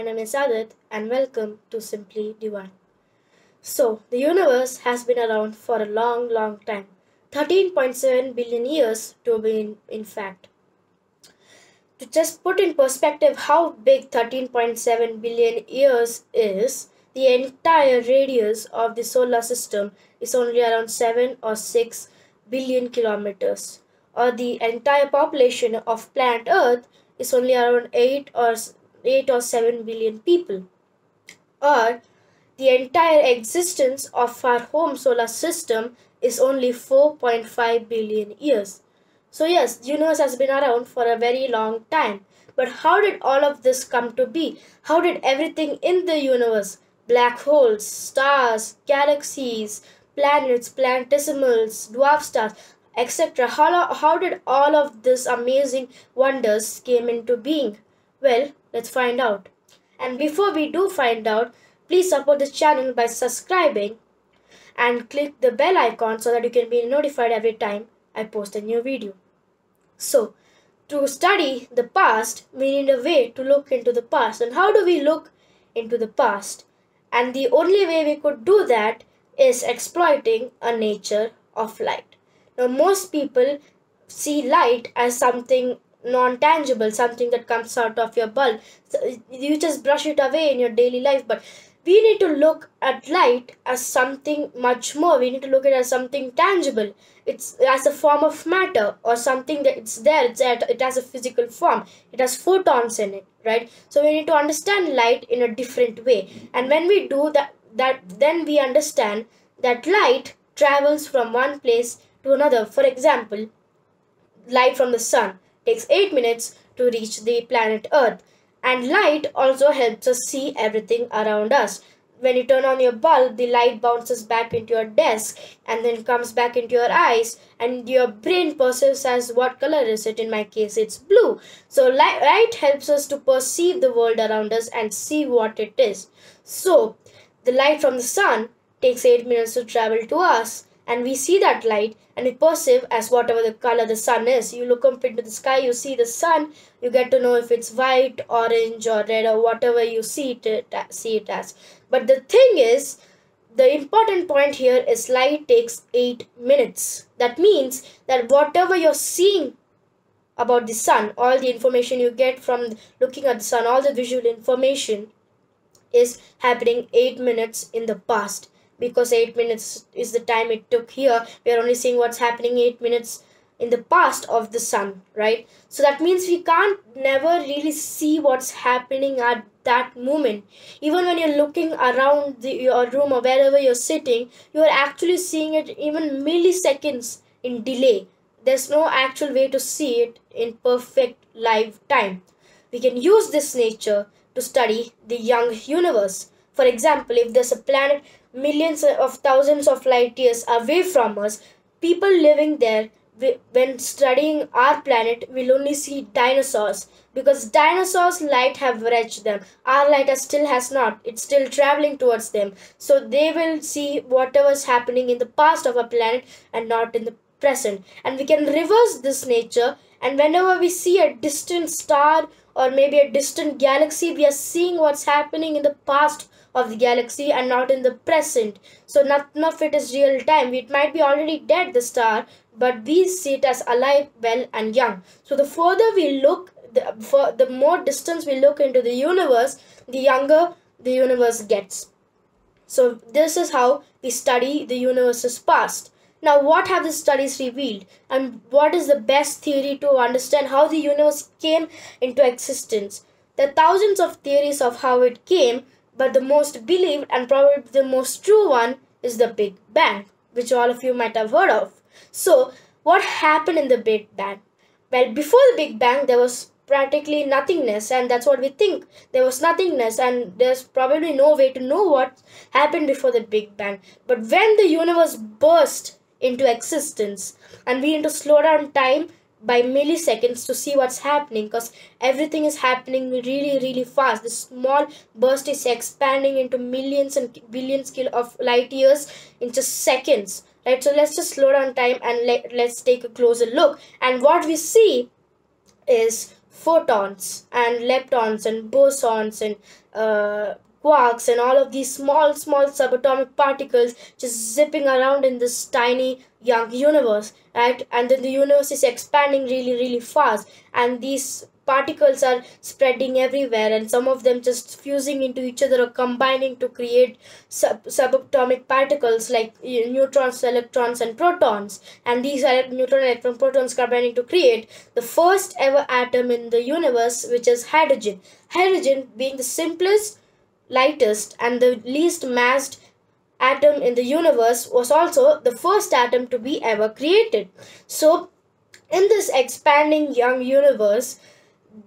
My name is Adit and welcome to Simply Divine. So, the universe has been around for a long, long time 13.7 billion years to be in, in fact. To just put in perspective how big 13.7 billion years is, the entire radius of the solar system is only around 7 or 6 billion kilometers, or the entire population of planet Earth is only around 8 or 8 or 7 billion people or the entire existence of our home solar system is only 4.5 billion years. So yes the universe has been around for a very long time. But how did all of this come to be? How did everything in the universe black holes stars galaxies planets planetesimals dwarf stars etc how, how did all of this amazing wonders came into being? Well Let's find out. And before we do find out, please support this channel by subscribing and click the bell icon so that you can be notified every time I post a new video. So, to study the past, we need a way to look into the past. And how do we look into the past? And the only way we could do that is exploiting a nature of light. Now, most people see light as something non-tangible something that comes out of your bulb. So you just brush it away in your daily life. But we need to look at light as something much more. We need to look at it as something tangible. It's as a form of matter or something that it's there. It's at, it has a physical form. It has photons in it right? So we need to understand light in a different way. And when we do that that then we understand that light travels from one place to another. For example light from the sun takes 8 minutes to reach the planet Earth. And light also helps us see everything around us. When you turn on your bulb, the light bounces back into your desk and then comes back into your eyes and your brain perceives as what color is it? In my case, it's blue. So light helps us to perceive the world around us and see what it is. So the light from the sun takes 8 minutes to travel to us and we see that light and perceive as whatever the color the sun is. You look up into the sky, you see the sun, you get to know if it's white, orange or red or whatever you see it, see it as. But the thing is, the important point here is light takes 8 minutes. That means that whatever you're seeing about the sun, all the information you get from looking at the sun, all the visual information is happening 8 minutes in the past because 8 minutes is the time it took here. We are only seeing what's happening 8 minutes in the past of the sun right? So that means we can't never really see what's happening at that moment. Even when you're looking around the, your room or wherever you're sitting you're actually seeing it even milliseconds in delay. There's no actual way to see it in perfect live time we can use this nature to study the young universe for example if there's a planet millions of thousands of light years away from us, people living there when studying our planet will only see dinosaurs because dinosaurs light have reached them. Our light still has not. It's still traveling towards them. So they will see whatever's happening in the past of our planet and not in the present. And we can reverse this nature. And whenever we see a distant star or maybe a distant galaxy we are seeing what's happening in the past of the galaxy and not in the present. So none of it is real time. It might be already dead, the star, but we see it as alive, well and young. So the further we look, the, for the more distance we look into the universe, the younger the universe gets. So this is how we study the universe's past. Now, what have the studies revealed, and what is the best theory to understand how the universe came into existence? There are thousands of theories of how it came, but the most believed and probably the most true one is the Big Bang, which all of you might have heard of. So, what happened in the Big Bang? Well, before the Big Bang, there was practically nothingness, and that's what we think. There was nothingness, and there's probably no way to know what happened before the Big Bang. But when the universe burst into existence, and we need to slow down time by milliseconds to see what's happening because everything is happening really really fast. This small burst is expanding into millions and billions of light years in just seconds. Right so let's just slow down time and let, let's take a closer look. And what we see is photons and leptons and bosons and uh, quarks and all of these small small subatomic particles just zipping around in this tiny young universe right? And then the universe is expanding really really fast. And these particles are spreading everywhere and some of them just fusing into each other or combining to create sub subatomic particles like neutrons electrons and protons. And these are neutron electron protons combining to create the first ever atom in the universe which is hydrogen. Hydrogen being the simplest lightest and the least massed atom in the universe was also the first atom to be ever created. So, in this expanding young universe,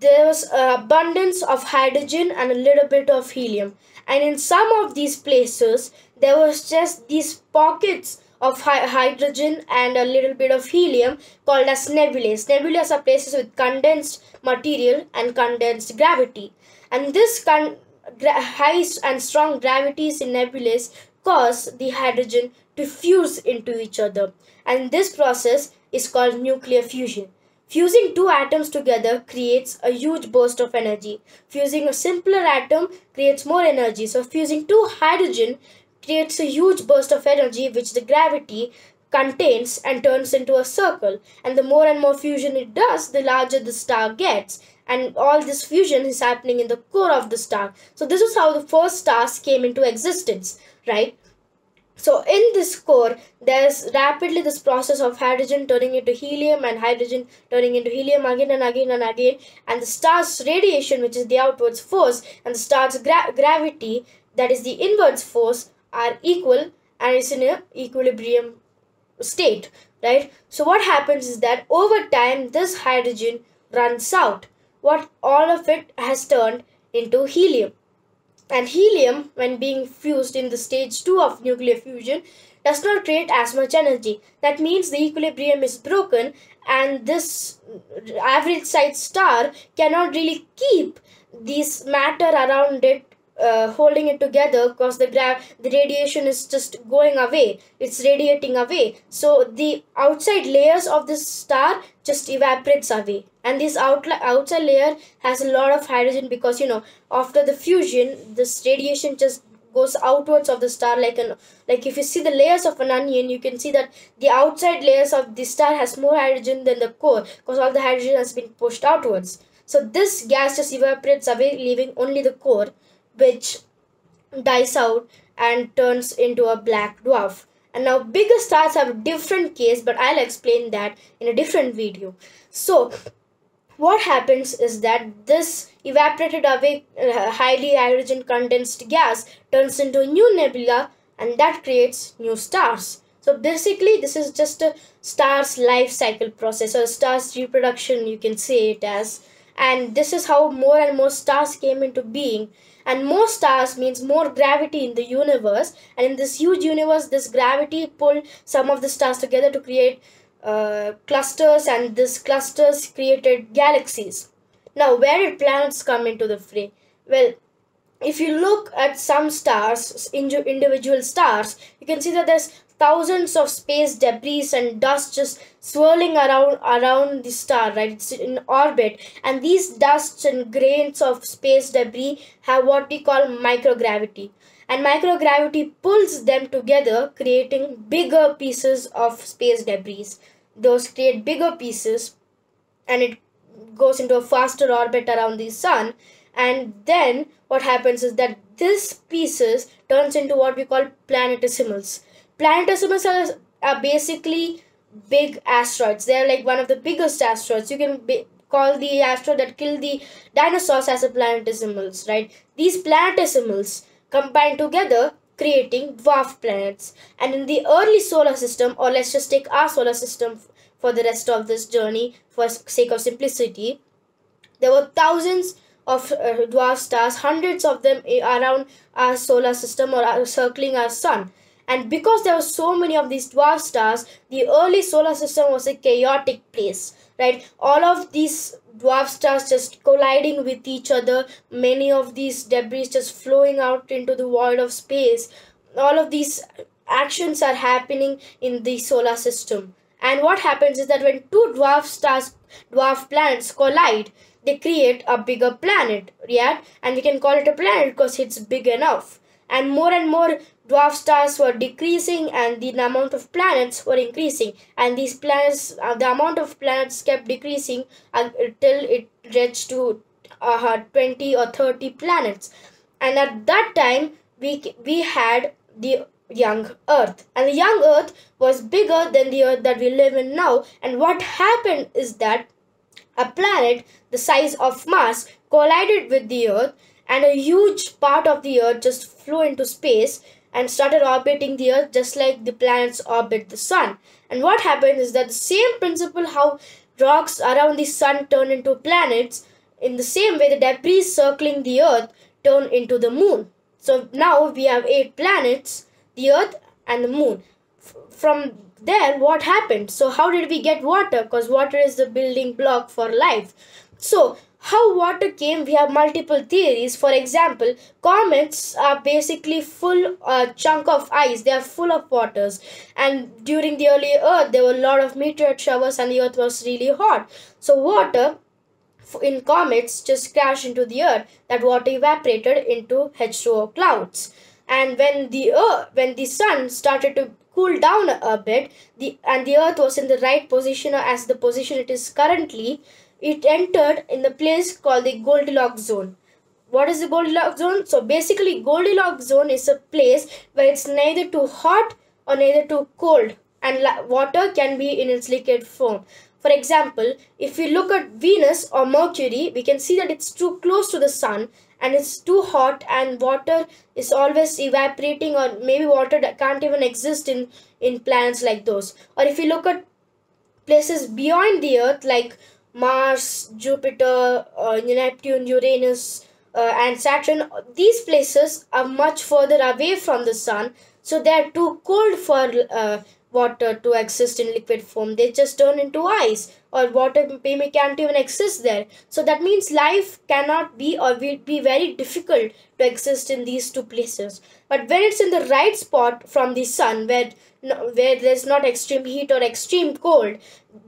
there was an abundance of hydrogen and a little bit of helium. And in some of these places, there was just these pockets of hydrogen and a little bit of helium called as nebulae. Nebulae are places with condensed material and condensed gravity. And this con high and strong gravities in nebulae cause the hydrogen to fuse into each other and this process is called nuclear fusion. Fusing two atoms together creates a huge burst of energy. Fusing a simpler atom creates more energy. So fusing two hydrogen creates a huge burst of energy which the gravity contains and turns into a circle. And the more and more fusion it does, the larger the star gets and all this fusion is happening in the core of the star. So this is how the first stars came into existence, right? So in this core, there's rapidly this process of hydrogen turning into helium and hydrogen turning into helium again and again and again. And the star's radiation, which is the outwards force, and the star's gra gravity, that is the inwards force, are equal and it's in a equilibrium state, right? So what happens is that over time, this hydrogen runs out what all of it has turned into helium. And helium, when being fused in the stage 2 of nuclear fusion, does not create as much energy. That means the equilibrium is broken and this average sized star cannot really keep this matter around it uh, holding it together because the gra- the radiation is just going away. It's radiating away. So the outside layers of this star just evaporates away. And this outli- outside layer has a lot of hydrogen because you know after the fusion this radiation just goes outwards of the star like an like if you see the layers of an onion you can see that the outside layers of the star has more hydrogen than the core because all the hydrogen has been pushed outwards. So this gas just evaporates away leaving only the core which dies out and turns into a black dwarf. And now bigger stars have a different case, but I'll explain that in a different video. So what happens is that this evaporated away uh, highly hydrogen condensed gas turns into a new nebula and that creates new stars. So basically this is just a star's life cycle process or star's reproduction you can say it as and this is how more and more stars came into being and more stars means more gravity in the universe. And in this huge universe this gravity pulled some of the stars together to create uh, clusters. And this clusters created galaxies. Now where did planets come into the fray? Well if you look at some stars individual stars you can see that there's thousands of space debris and dust just swirling around around the star right it's in orbit. And these dusts and grains of space debris have what we call microgravity. And microgravity pulls them together creating bigger pieces of space debris. Those create bigger pieces and it goes into a faster orbit around the sun. And then what happens is that this pieces turns into what we call planetesimals planetesimals are, are basically big asteroids. They're like one of the biggest asteroids. You can be, call the asteroid that killed the dinosaurs as a planetesimals, right? These planetesimals combine together creating dwarf planets. And in the early solar system, or let's just take our solar system for the rest of this journey for sake of simplicity, there were thousands of uh, dwarf stars, hundreds of them around our solar system or circling our sun. And because there were so many of these dwarf stars, the early solar system was a chaotic place, right? All of these dwarf stars just colliding with each other, many of these debris just flowing out into the void of space. All of these actions are happening in the solar system. And what happens is that when two dwarf stars, dwarf planets collide, they create a bigger planet, yeah? And we can call it a planet because it's big enough. And more and more dwarf stars were decreasing and the amount of planets were increasing. And these planets, uh, the amount of planets kept decreasing until it reached to uh, 20 or 30 planets. And at that time, we, we had the young earth and the young earth was bigger than the earth that we live in now and what happened is that a planet the size of mars collided with the earth and a huge part of the earth just flew into space and started orbiting the earth just like the planets orbit the sun and what happened is that the same principle how rocks around the sun turn into planets in the same way the debris circling the earth turn into the moon so now we have eight planets the earth and the moon. F from there, what happened? So how did we get water? Because water is the building block for life. So how water came, we have multiple theories. For example, comets are basically full uh, chunk of ice. They are full of waters. And during the early Earth, there were a lot of meteorite showers and the Earth was really hot. So water in comets just crashed into the Earth. That water evaporated into H2O clouds and when the earth, when the sun started to cool down a bit the and the earth was in the right position as the position it is currently it entered in the place called the goldilocks zone. What is the goldilocks zone? So basically goldilocks zone is a place where it's neither too hot or neither too cold and water can be in its liquid form. For example, if we look at Venus or Mercury, we can see that it's too close to the sun and it's too hot and water is always evaporating or maybe water can't even exist in, in planets like those. Or if we look at places beyond the earth like Mars, Jupiter, uh, Neptune, Uranus, uh, and Saturn, these places are much further away from the sun, so they are too cold for uh, water to exist in liquid form. They just turn into ice or water maybe can't even exist there. So that means life cannot be or will be very difficult to exist in these two places. But when it's in the right spot from the sun where where there's not extreme heat or extreme cold,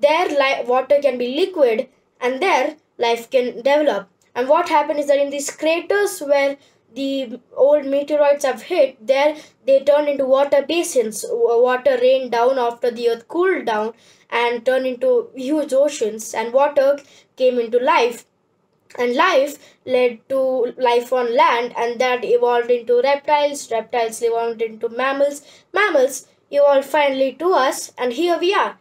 there water can be liquid and there life can develop. And what happened is that in these craters where the old meteoroids have hit, there they turn into water basins. Water rained down after the earth cooled down and turned into huge oceans, and water came into life. And life led to life on land, and that evolved into reptiles. Reptiles evolved into mammals. Mammals evolved finally to us, and here we are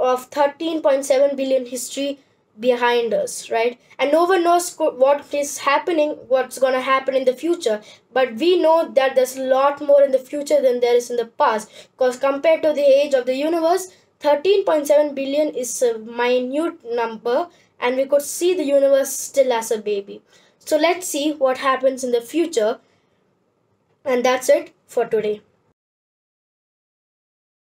of 13.7 billion history behind us right? And no one knows what is happening what's going to happen in the future. But we know that there's a lot more in the future than there is in the past. Because compared to the age of the universe 13.7 billion is a minute number and we could see the universe still as a baby. So let's see what happens in the future. And that's it for today